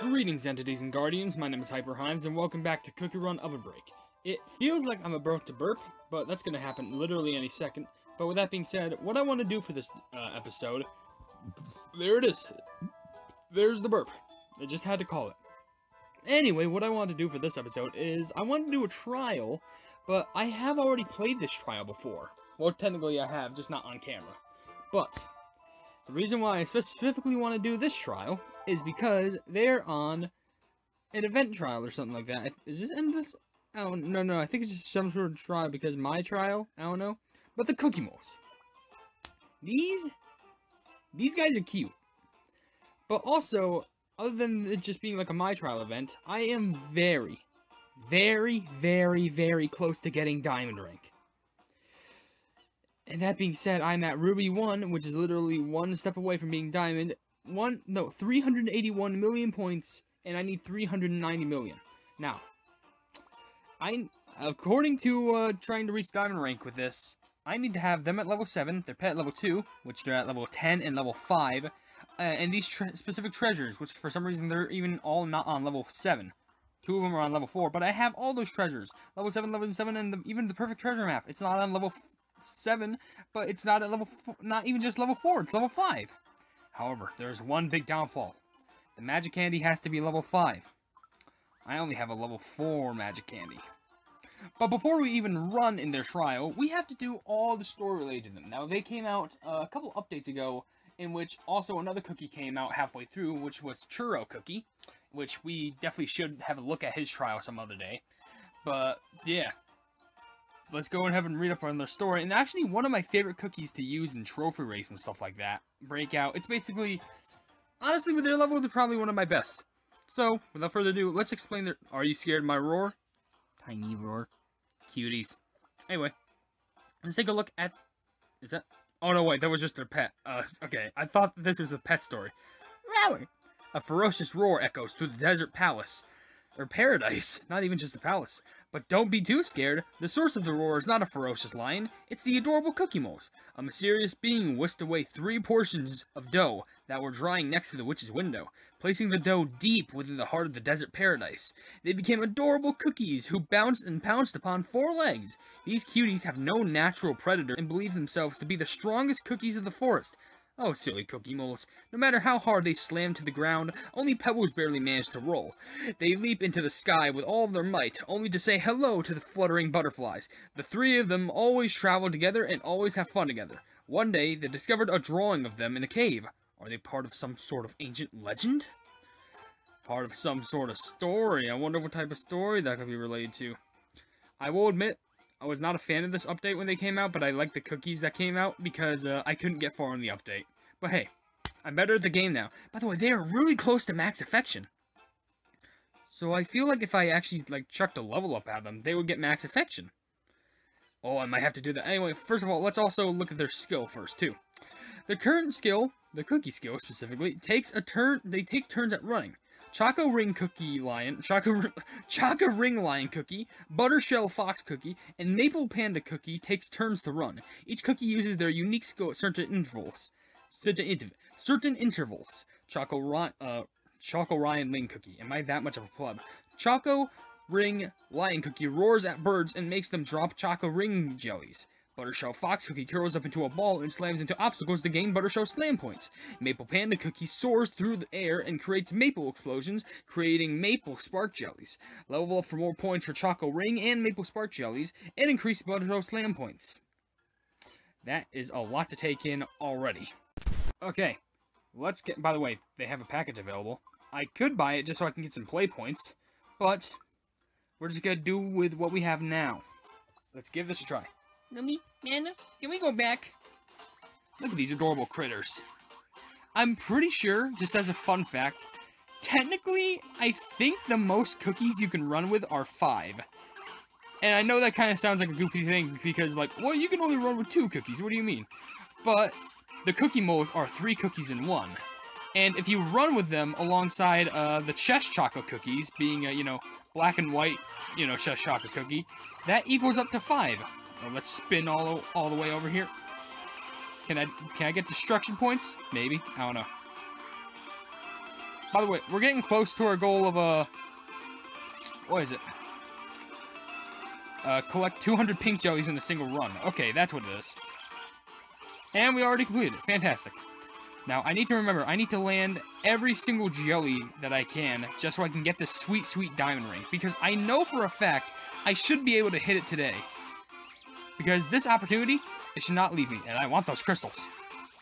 Greetings, entities and guardians. My name is Hyper Himes, and welcome back to Cookie Run Oven Break. It feels like I'm about to burp, but that's going to happen literally any second. But with that being said, what I want to do for this uh, episode, there it is. There's the burp. I just had to call it. Anyway, what I want to do for this episode is I want to do a trial, but I have already played this trial before. Well, technically I have, just not on camera. But the reason why I specifically want to do this trial is because they're on an event trial or something like that. Is this in this? Oh, no, no, I think it's just some sort of trial because my trial, I don't know. But the Cookiemals. These, these guys are cute. But also, other than it just being like a my trial event, I am very, very, very, very close to getting Diamond Rank. And that being said, I'm at Ruby 1, which is literally one step away from being Diamond. One, no, 381 million points, and I need 390 million. Now, I, according to uh, trying to reach Diamond rank with this, I need to have them at level 7, their pet at level 2, which they're at level 10 and level 5, uh, and these tre specific treasures, which for some reason they're even all not on level 7. Two of them are on level 4, but I have all those treasures. Level 7, level 7, and the, even the perfect treasure map. It's not on level 7, but it's not at level, not even just level 4, it's level 5. However, there's one big downfall. The magic candy has to be level 5. I only have a level 4 magic candy. But before we even run in their trial, we have to do all the story related to them. Now, they came out uh, a couple updates ago, in which also another cookie came out halfway through, which was Churro Cookie, which we definitely should have a look at his trial some other day. But, yeah, let's go ahead and read up on their story. And actually, one of my favorite cookies to use in trophy race and stuff like that. Breakout. It's basically, honestly, with their level, they're probably one of my best. So, without further ado, let's explain their... Are you scared of my roar? Tiny roar. Cuties. Anyway, let's take a look at... Is that... Oh, no, wait, that was just their pet. Uh, okay, I thought this was a pet story. Rowie! A ferocious roar echoes through the desert palace or paradise, not even just a palace. But don't be too scared, the source of the roar is not a ferocious lion, it's the adorable Cookiemals. A mysterious being whisked away three portions of dough that were drying next to the witch's window, placing the dough deep within the heart of the desert paradise. They became adorable cookies who bounced and pounced upon four legs. These cuties have no natural predator and believe themselves to be the strongest cookies of the forest, Oh, silly Cookiemals. No matter how hard they slam to the ground, only pebbles barely manage to roll. They leap into the sky with all their might, only to say hello to the fluttering butterflies. The three of them always travel together and always have fun together. One day, they discovered a drawing of them in a cave. Are they part of some sort of ancient legend? Part of some sort of story. I wonder what type of story that could be related to. I will admit, I was not a fan of this update when they came out, but I like the cookies that came out because uh, I couldn't get far in the update. But hey, I'm better at the game now. By the way, they are really close to max affection. So I feel like if I actually like chucked a level up at them, they would get max affection. Oh, I might have to do that. Anyway, first of all, let's also look at their skill first, too. The current skill, the cookie skill specifically, takes a turn, they take turns at running. Choco Ring Cookie Lion, Choco, Choco Ring Lion Cookie, Buttershell Fox Cookie, and Maple Panda Cookie takes turns to run. Each cookie uses their unique skill at certain intervals. Certain, interv certain intervals. Choco, uh, Choco Ryan Ling Cookie. Am I that much of a pleb? Choco Ring Lion Cookie roars at birds and makes them drop Choco Ring jellies. Buttershell Fox Cookie curls up into a ball and slams into obstacles to gain Buttershell Slam points. Maple Panda Cookie soars through the air and creates maple explosions, creating maple spark jellies. Level up for more points for Choco Ring and Maple Spark Jellies, and increase Buttershell Slam points. That is a lot to take in already. Okay, let's get... By the way, they have a package available. I could buy it just so I can get some play points, but we're just gonna do with what we have now. Let's give this a try. Nummy, Mana, can we go back? Look at these adorable critters. I'm pretty sure, just as a fun fact, technically, I think the most cookies you can run with are five. And I know that kind of sounds like a goofy thing, because like, well, you can only run with two cookies, what do you mean? But, the Cookiemals are three cookies in one. And if you run with them alongside uh, the chess chocolate cookies, being a, you know, black and white, you know, chess chocolate cookie, that equals up to five. Well, let's spin all all the way over here. Can I can I get destruction points? Maybe. I don't know. By the way, we're getting close to our goal of, uh... What is it? Uh, collect 200 pink jellies in a single run. Okay, that's what it is. And we already completed it. Fantastic. Now, I need to remember, I need to land every single jelly that I can, just so I can get this sweet, sweet diamond ring. Because I know for a fact, I should be able to hit it today. Because this opportunity, it should not leave me, and I want those crystals.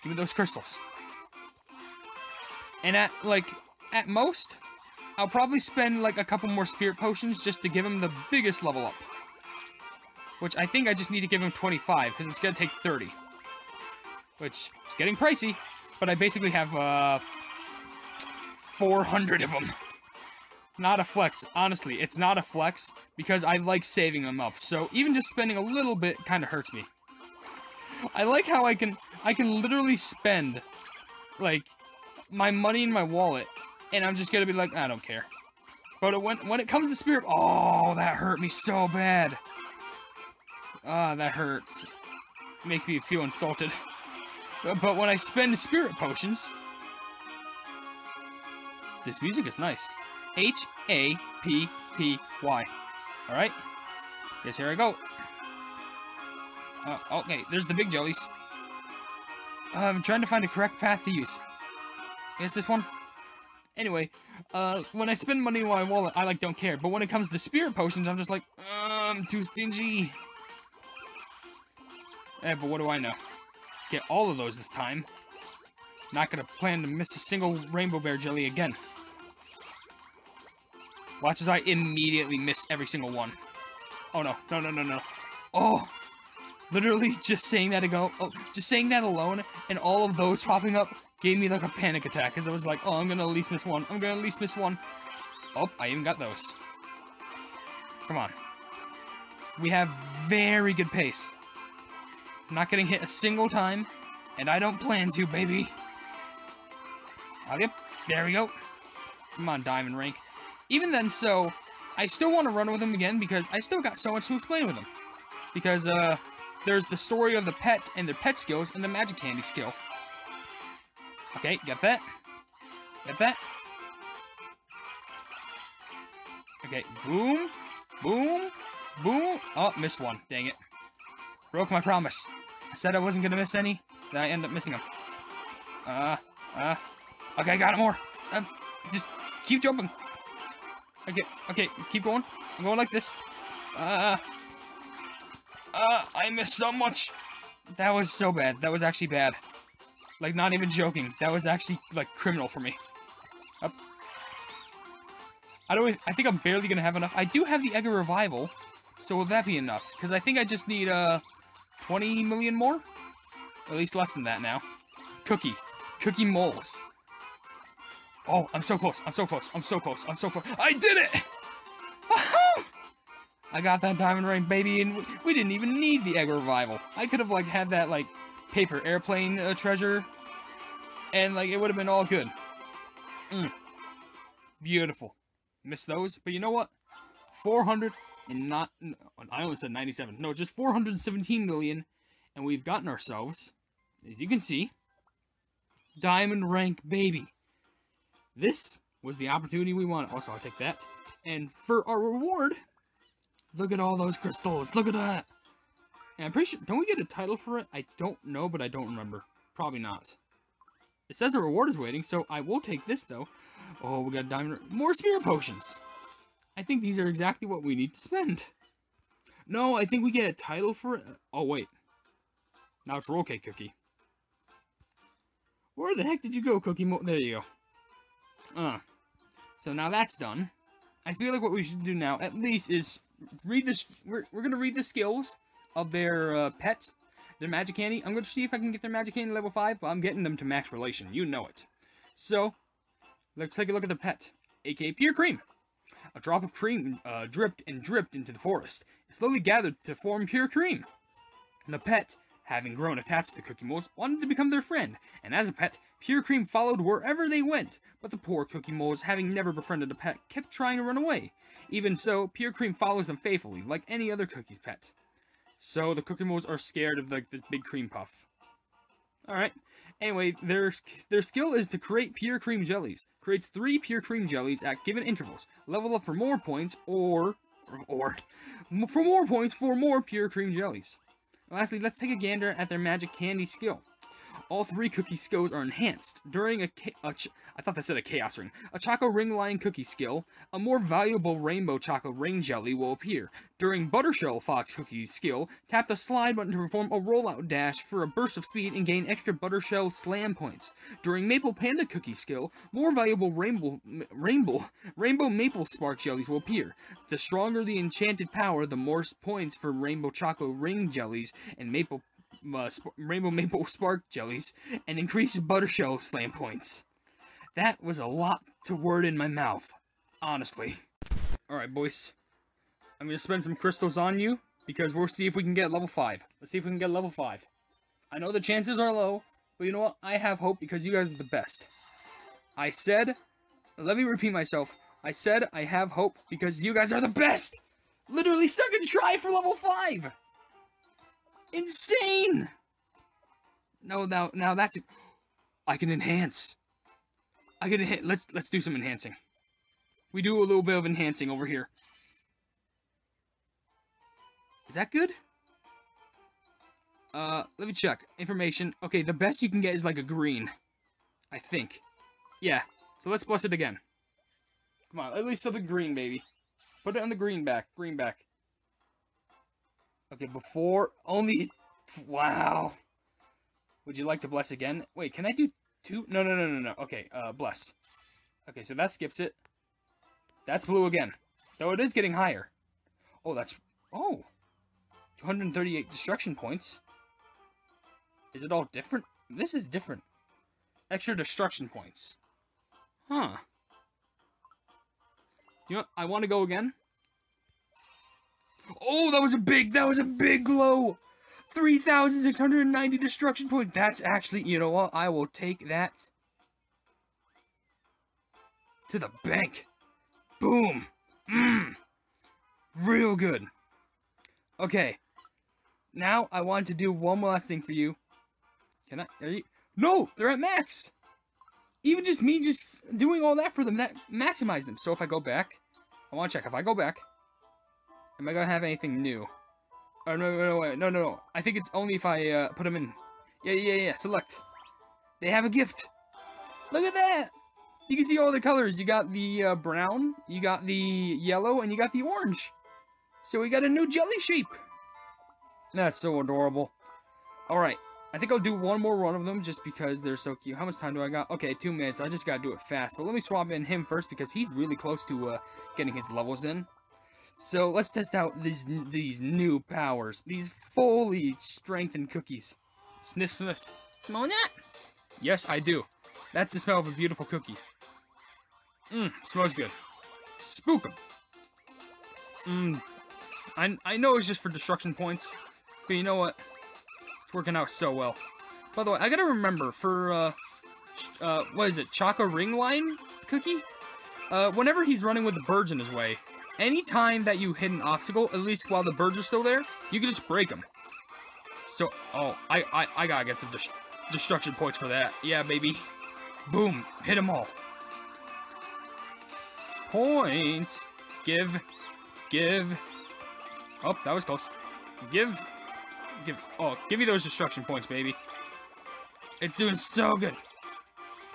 Give me those crystals. And at, like, at most, I'll probably spend, like, a couple more spirit potions just to give him the biggest level up. Which I think I just need to give him 25, because it's going to take 30. Which is getting pricey, but I basically have, uh, 400 of them. Not a flex. Honestly, it's not a flex, because I like saving them up. So even just spending a little bit kind of hurts me. I like how I can, I can literally spend, like, my money in my wallet, and I'm just gonna be like, I don't care. But when, when it comes to spirit, oh, that hurt me so bad. Ah, that hurts. makes me feel insulted. But, but when I spend spirit potions... This music is nice. H-A-P-P-Y. Alright? Yes, here I go. Uh, okay, there's the big jellies. Uh, I'm trying to find a correct path to use. Is this one? Anyway, uh, when I spend money in my wallet, I, like, don't care. But when it comes to spirit potions, I'm just like, I'm too stingy. Eh, but what do I know? Get all of those this time. Not gonna plan to miss a single rainbow bear jelly again. Watch as I immediately miss every single one. Oh no, no, no, no, no. Oh! Literally just saying that ago, oh, just saying that alone, and all of those popping up gave me like a panic attack, because I was like, oh, I'm gonna at least miss one, I'm gonna at least miss one. Oh, I even got those. Come on. We have very good pace. Not getting hit a single time, and I don't plan to, baby. Oh, yep, there we go. Come on, Diamond Rank. Even then, so, I still want to run with him again because I still got so much to explain with him. Because, uh, there's the story of the pet and their pet skills and the magic candy skill. Okay, get that. Get that. Okay, boom, boom, boom. Oh, missed one. Dang it. Broke my promise. I said I wasn't gonna miss any, then I end up missing them. Uh, uh, okay, got it more. Uh, just keep jumping. Okay, okay, keep going. I'm going like this. Uh, uh, I missed so much. That was so bad. That was actually bad. Like, not even joking. That was actually, like, criminal for me. Up. I don't. I think I'm barely gonna have enough. I do have the Egg Revival, so will that be enough? Because I think I just need, uh, 20 million more? Or at least less than that now. Cookie. Cookiemals. Oh, I'm so close. I'm so close. I'm so close. I'm so close. I did it! I got that diamond ring, baby, and we didn't even need the egg revival. I could have, like, had that, like, paper airplane uh, treasure, and, like, it would have been all good. Mm. Beautiful. Missed those, but you know what? 400 and not, I almost said 97. No, just 417 million. And we've gotten ourselves, as you can see, Diamond Rank Baby. This was the opportunity we wanted. Also, I'll take that. And for our reward, look at all those crystals. Look at that. And I'm pretty sure, don't we get a title for it? I don't know, but I don't remember. Probably not. It says a reward is waiting, so I will take this, though. Oh, we got diamond... More spirit potions! I think these are exactly what we need to spend. No, I think we get a title for it. Oh, wait. Now it's Roll Cake Cookie. Where the heck did you go, Cookie Mo There you go. Uh. So now that's done. I feel like what we should do now, at least, is read this. We're, we're going to read the skills of their uh, pet, their magic candy. I'm going to see if I can get their magic candy level 5, but I'm getting them to max relation. You know it. So, let's take a look at the pet, aka Pure Cream. A drop of cream uh, dripped and dripped into the forest. It slowly gathered to form pure cream. And The pet, having grown attached to the Cookiemals, wanted to become their friend, and as a pet, Pure Cream followed wherever they went. But the poor Cookiemals, having never befriended a pet, kept trying to run away. Even so, Pure Cream follows them faithfully, like any other Cookie's pet. So the Cookiemals are scared of like this big cream puff. Alright. Anyway, their their skill is to create pure cream jellies. Creates three pure cream jellies at given intervals. Level up for more points, or or for more points for more pure cream jellies. Lastly, let's take a gander at their magic candy skill. All three cookie skills are enhanced. During a, I thought that said a chaos ring. A Choco Ring Lion cookie skill, a more valuable Rainbow Choco Ring Jelly will appear. During Buttershell Fox Cookies skill, tap the slide button to perform a rollout dash for a burst of speed and gain extra Buttershell Slam points. During Maple Panda Cookie skill, more valuable Rainbow Rainbow Rainbow Maple Spark Jellies will appear. The stronger the enchanted power, the more points for Rainbow Choco Ring Jellies and Maple uh, Rainbow Maple Spark Jellies and increase Buttershell Slam points. That was a lot to word in my mouth, honestly. Alright, boys. I'm gonna spend some crystals on you, because we'll see if we can get level 5. Let's see if we can get level 5. I know the chances are low, but you know what? I have hope because you guys are the best. I said, let me repeat myself. I said I have hope because you guys are the best! Literally stuck and try for level 5! Insane! No, now, now that's it. I can enhance. I can enhance. Let's, let's do some enhancing. We do a little bit of enhancing over here. Is that good? Uh, let me check. Information. Okay, the best you can get is like a green. I think. Yeah. So let's plus it again. Come on, at least something green, baby. Put it on the green back. Green back. Okay, before only... Wow. Would you like to bless again? Wait, can I do two? No, no, no, no, no. Okay, uh, bless. Okay, so that skips it. That's blue again. Though it is getting higher. Oh, that's... Oh. 238 destruction points. Is it all different? This is different. Extra destruction points. Huh. You know, I want to go again. Oh, that was a big, that was a big glow. 3,690 destruction points. That's actually, you know what? I will take that to the bank. Boom. Mmm. Real good. Okay. Now, I want to do one last thing for you. Can I? Are you? No! They're at max! Even just me just doing all that for them, that maximized them. So if I go back, I want to check. If I go back, Am I gonna have anything new? Oh, no, no, no, no, no, no. I think it's only if I uh, put them in. Yeah, yeah, yeah, select. They have a gift. Look at that! You can see all the colors. You got the uh, brown, you got the yellow, and you got the orange. So we got a new jelly shape. That's so adorable. Alright, I think I'll do one more run of them just because they're so cute. How much time do I got? Okay, two minutes. I just gotta do it fast. But let me swap in him first because he's really close to uh, getting his levels in. So let's test out these these new powers. These fully strengthened cookies. Sniff, sniff. Smell that? Yes, I do. That's the smell of a beautiful cookie. Mmm, smells good. Spook them. Mmm. I, I know it's just for destruction points, but you know what? It's working out so well. By the way, I gotta remember, for, uh, uh, what is it, Chaka Ring Line cookie? Uh, whenever he's running with the birds in his way, anytime that you hit an obstacle, at least while the birds are still there, you can just break them. So, oh, I, I, I gotta get some destruction points for that. Yeah, baby. Boom. Hit them all. Points. Give. Give. Oh, that was close. Give. Give. Oh, give me those destruction points, baby. It's doing so good.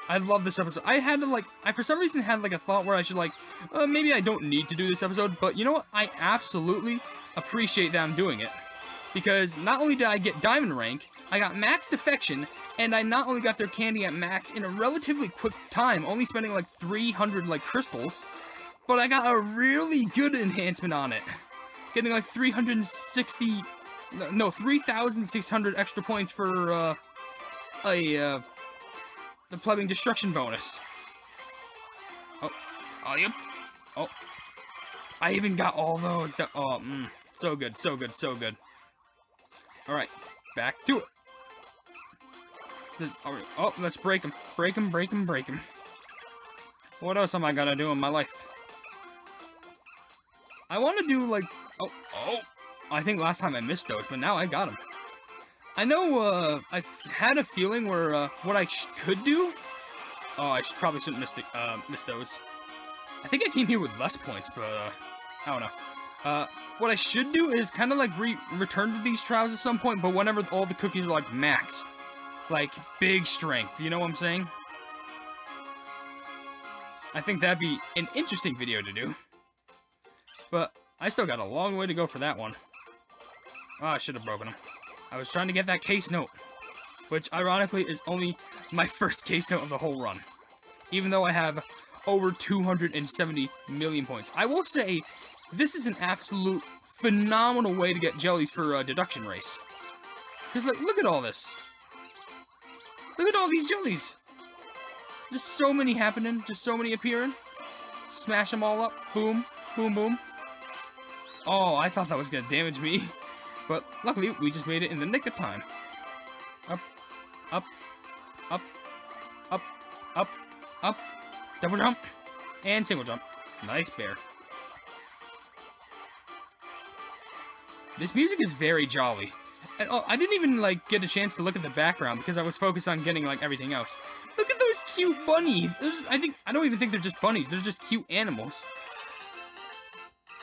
I love this episode. I had to, like, I for some reason had, like, a thought where I should, like, uh, maybe I don't need to do this episode, but you know what? I absolutely appreciate that I'm doing it. Because not only did I get Diamond Rank, I got Max Affection, and I not only got their candy at Max in a relatively quick time, only spending, like, 300, like, crystals, but I got a really good enhancement on it. Getting, like, 360... No, 3,600 extra points for, uh, a, uh, the plumbing destruction bonus. Oh, oh, yep. Oh, I even got all those. Oh, mm, so good, so good, so good. All right, back to it. This, oh, let's break him, break him, break him, break him. What else am I gonna do in my life? I want to do like, oh, oh. I think last time I missed those, but now I got them. I know, uh, I had a feeling where, uh, what I could do... Oh, I should, probably shouldn't miss, the, uh, miss those. I think I came here with less points, but, uh, I don't know. Uh, what I should do is kind of, like, re return to these trials at some point, but whenever all the cookies are, like, maxed. Like, big strength, you know what I'm saying? I think that'd be an interesting video to do. But, I still got a long way to go for that one. Oh, I should have broken them. I was trying to get that case note, which ironically is only my first case note of the whole run, even though I have over 270 million points. I will say, this is an absolute phenomenal way to get jellies for a deduction race. Because, like, look at all this. Look at all these jellies. Just so many happening, just so many appearing. Smash them all up. Boom, boom, boom. Oh, I thought that was to damage me. But luckily, we just made it in the nick of time. Up, up, up, up, up, up, double jump, and single jump. Nice bear. This music is very jolly. And oh, I didn't even like get a chance to look at the background because I was focused on getting like everything else. Look at those cute bunnies. Those, I think I don't even think they're just bunnies. They're just cute animals.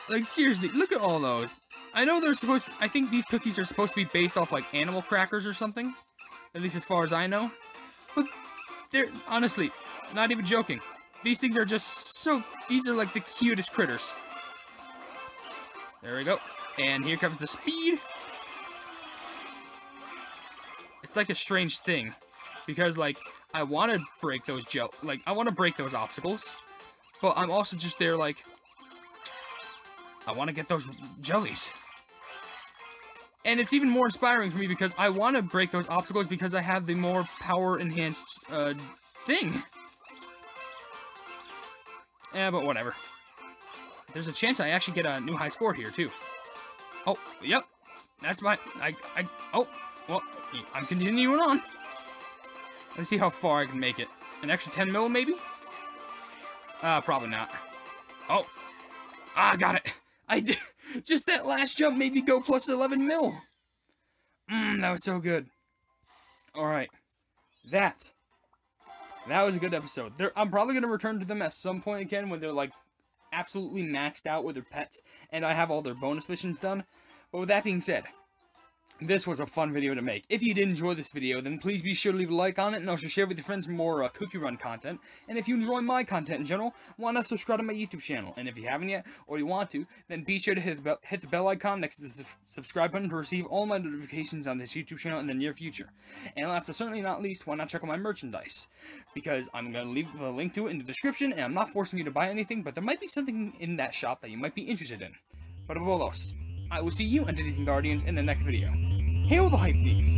Like seriously, look at all those. I know they're supposed to, I think these cookies are supposed to be based off like animal crackers or something. At least as far as I know. But they're, honestly, not even joking. These things are just so, these are like the cutest critters. There we go. And here comes the speed. It's like a strange thing. Because like, I want to break those gel, like, I want to break those obstacles. But I'm also just there like, I want to get those jellies. And it's even more inspiring for me because I want to break those obstacles because I have the more power-enhanced, uh, thing. Yeah, but whatever. There's a chance I actually get a new high score here, too. Oh, yep. That's my... I... I... Oh, well, I'm continuing on. Let's see how far I can make it. An extra 10 mil, maybe? Uh, probably not. Oh. Ah, got it. I did. Just that last jump made me go plus 11 mil. Mmm, that was so good. Alright. That. That was a good episode. They're, I'm probably going to return to them at some point again when they're, like, absolutely maxed out with their pets, and I have all their bonus missions done. But with that being said, this was a fun video to make. If you did enjoy this video, then please be sure to leave a like on it, and also share with your friends more uh, Cookie Run content. And if you enjoy my content in general, why not subscribe to my YouTube channel? And if you haven't yet, or you want to, then be sure to hit the, bell, hit the bell icon next to the subscribe button to receive all my notifications on this YouTube channel in the near future. And last but certainly not least, why not check out my merchandise? Because I'm going to leave the link to it in the description, and I'm not forcing you to buy anything, but there might be something in that shop that you might be interested in. But above all else, I will see you, Entities and Guardians, in the next video. Hail the Hype Beast!